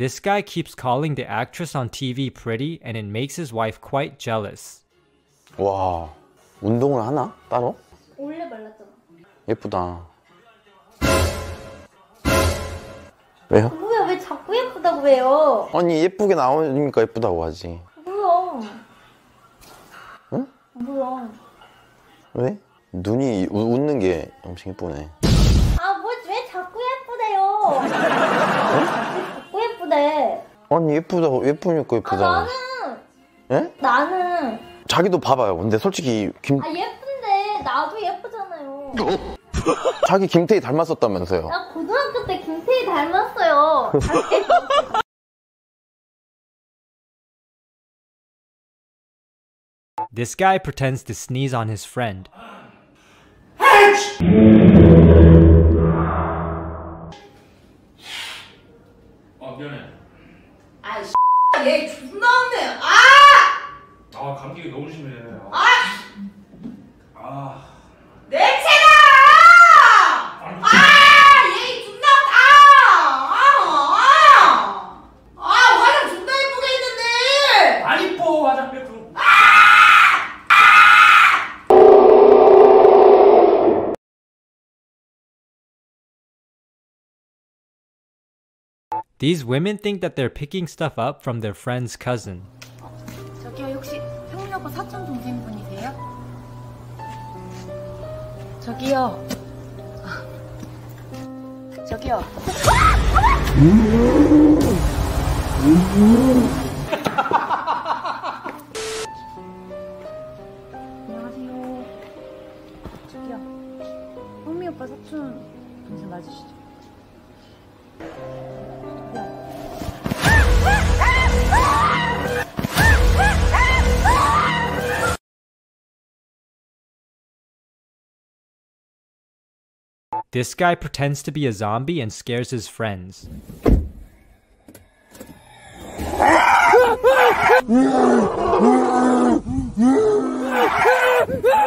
This guy keeps calling the actress on TV pretty and it makes his wife quite jealous. 와 운동을 하나 따로? 원래 말랐잖아. 예쁘다. 왜요? 뭐야 왜 자꾸 예쁘다고 해요? 아니 예쁘게 나오니까 예쁘다고 하지. 뭐야? 응? 뭐야? 왜? 눈이 우- 웃는 게 엄청 예쁘네. 아 뭐 왜 자꾸 예쁘대요? 예쁘대? 아니 예쁘다고 예쁘니까 아 예쁘다고. 나는 예? 나는 자기도 봐봐요. 근데 솔직히 김 아 예쁜데 나도 예쁘잖아요. 자기 김태희 닮았었다면서요. 나 고등학교 때 김태희 닮았어요. This guy pretends to sneeze on his friend. 아 미안해. 아이 얘 존나 없네. 아! 아 감기가 너무 심해. 아! 아. These women think that they're picking stuff up from their friend's cousin. 저기요 혹시 형민 오빠 사촌 동생분이세요? 저기요. 아. 저기요. 안녕하세요. 저기요. 형민 오빠 사촌 동생 맞으시죠? This guy pretends to be a zombie and scares his friends.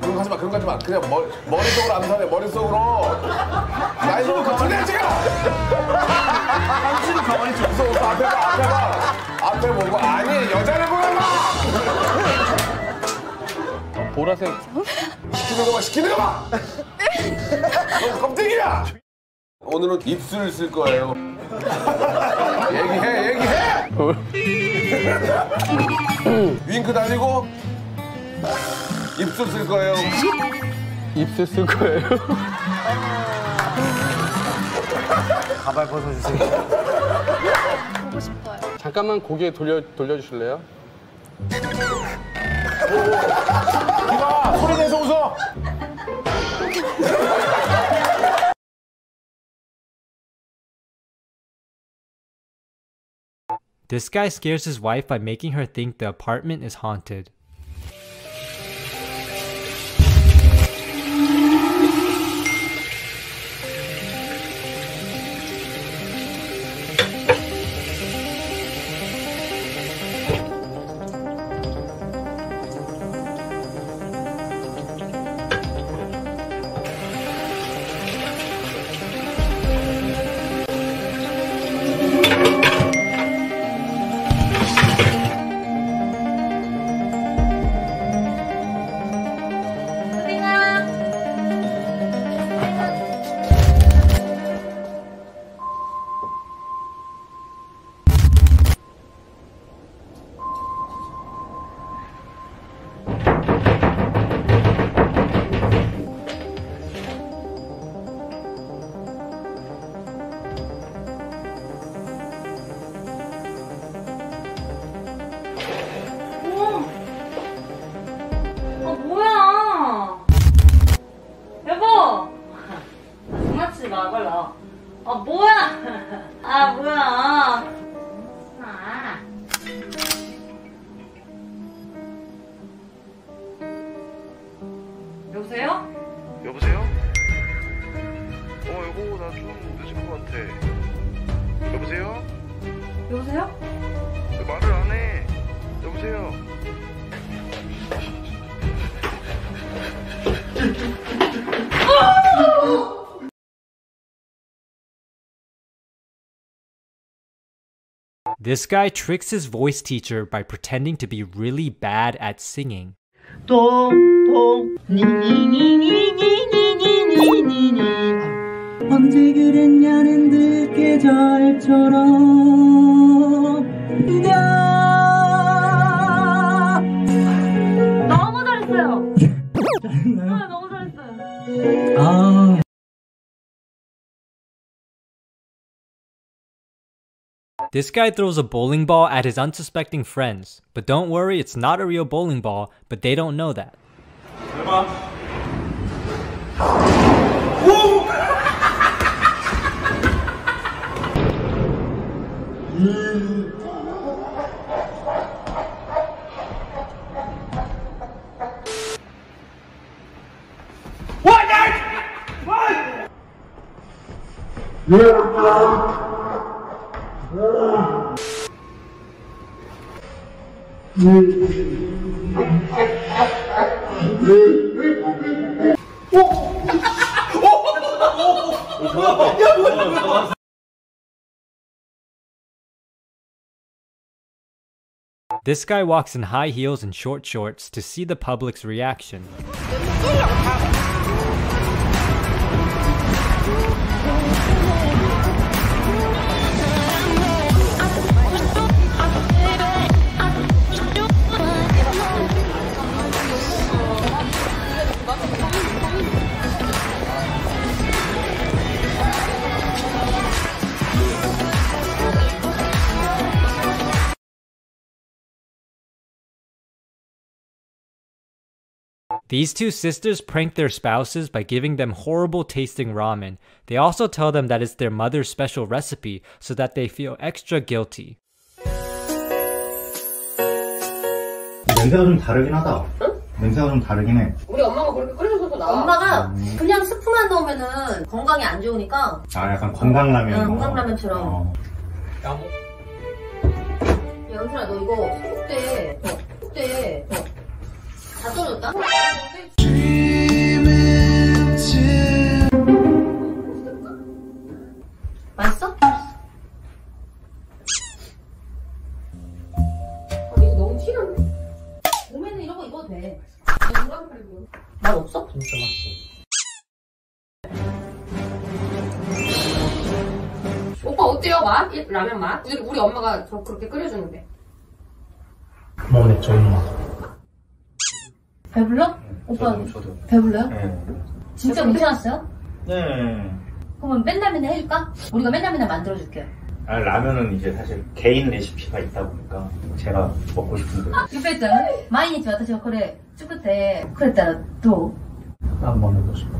그런 거 하지 마. 그런 거 하지 마. 그냥 머리, 머릿속으로 암살해. 머릿속으로. 나이 너무 거칠네 지금. 당신이 가만히. 웃어. 웃어. 앞에 봐. 앞에 봐. 앞에 보고 아니 여자를 보라. 보라색 시키는 거 봐. 시키는 거 봐. 너 껍데기야. 오늘은 입술 쓸 거예요. 얘기해, 얘기해. 윙크 달리고 입술 쓸 거예요. 입술 쓸 거예요. 가발 벗어주세요. 보고 싶어요. 잠깐만 고개 돌려 돌려주실래요? 이봐, 소리 내서 웃어. This guy scares his wife by making her think the apartment is haunted. 아 뭐야? 아 뭐야? 아. 여보세요? 여보세요? 어 여보 나 좀 늦은 것 같아. 여보세요? 여보세요? 왜 말을 안 해? 여보세요? 어! This guy tricks his voice teacher by pretending to be really bad at singing. This guy throws a bowling ball at his unsuspecting friends, but don't worry, it's not a real bowling ball, but they don't know that. This guy walks in high heels and short shorts to see the public's reaction. These two sisters prank their spouses by giving them horrible tasting ramen. They also tell them that it's their mother's special recipe so that they feel extra guilty. 냄새가 좀 다르긴 하다. 냄새가 좀 다르긴 해. 우리 엄마가 그렇게 끓여줘서 나와. 엄마가 그냥 스프만 넣으면은 건강에 안 좋으니까 아, 약간 건강라면. 응, 건강라면처럼. 어. 야, 연슬아, 너 이거 소국대, 어, 소국대, 어. 다 떨어졌다? 맛있어? 아, 이거 너무 튀는데? 봄에는 이런 거 입어도 돼. 너 눈가게 팔고. 맛 없어? 진짜 맛있어. 오빠 어때요? 맛? 이 라면 맛? 우리, 우리 엄마가 저 그렇게 끓여주는데. 먹네, 저는 맛. 배불러? 네, 오빠 저도, 저도. 배불러요? 네. 진짜 괜찮았어요? 네. 그러면 맨날 맨날 해줄까? 우리가 맨날 맨날 만들어줄게요. 아, 라면은 이제 사실 개인 레시피가 있다 보니까 제가 먹고 싶은데. 유배잖아. 많이 했지, 맞다. 저 그래. 쭈그때 그랬잖아 또. 한번 먹는 거 싶어.